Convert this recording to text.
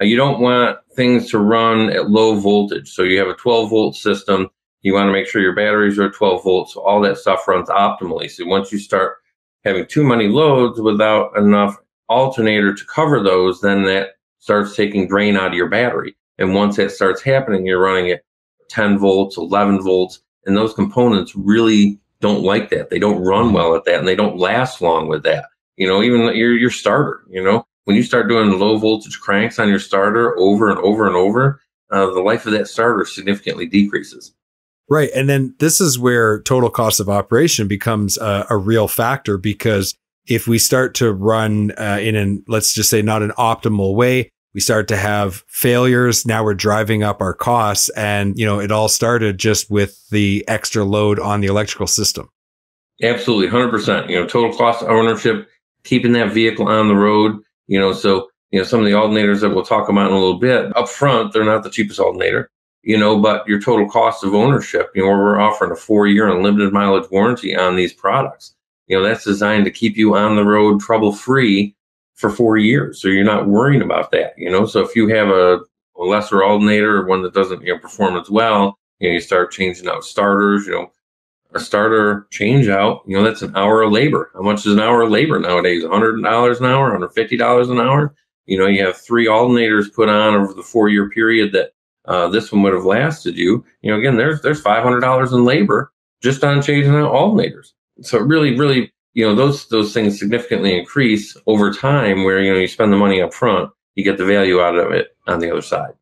you don't want things to run at low voltage. So you have a 12 volt system. You want to make sure your batteries are 12 volts. So all that stuff runs optimally. So once you start having too many loads without enough alternator to cover those, then that starts taking drain out of your battery. And once that starts happening, you're running at 10 volts, 11 volts, and those components really don't like that. They don't run well at that and they don't last long with that. You know, even your, your starter, you know, when you start doing low voltage cranks on your starter over and over and over, uh, the life of that starter significantly decreases. Right. And then this is where total cost of operation becomes a, a real factor because if we start to run uh, in an, let's just say, not an optimal way, we start to have failures. Now we're driving up our costs. And, you know, it all started just with the extra load on the electrical system. Absolutely. 100%. You know, total cost of ownership, keeping that vehicle on the road, you know, so, you know, some of the alternators that we'll talk about in a little bit up front, they're not the cheapest alternator you know, but your total cost of ownership, you know, we're offering a four year unlimited mileage warranty on these products. You know, that's designed to keep you on the road trouble free for four years. So you're not worrying about that, you know. So if you have a, a lesser alternator or one that doesn't, you know, perform as well, you know, you start changing out starters, you know, a starter change out, you know, that's an hour of labor. How much is an hour of labor nowadays? $100 an hour, $150 an hour? You know, you have three alternators put on over the four year period that uh, this one would have lasted you. You know, again, there's there's five hundred dollars in labor just on changing out alternators. So really, really, you know, those those things significantly increase over time. Where you know you spend the money up front, you get the value out of it on the other side.